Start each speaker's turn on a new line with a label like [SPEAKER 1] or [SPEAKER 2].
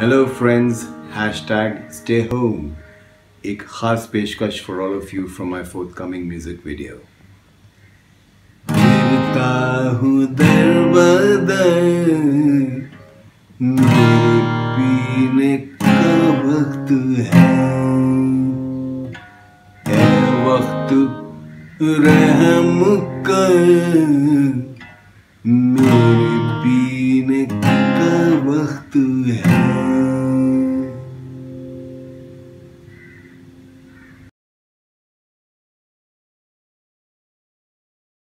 [SPEAKER 1] Hello friends hash tag stay home एक खास पेशकश for all of you from my forthcoming music video फिरता हूँ दर बदर पीने का वक्त है। है वक्त रहम कर, मेरे पीने का वक्त है।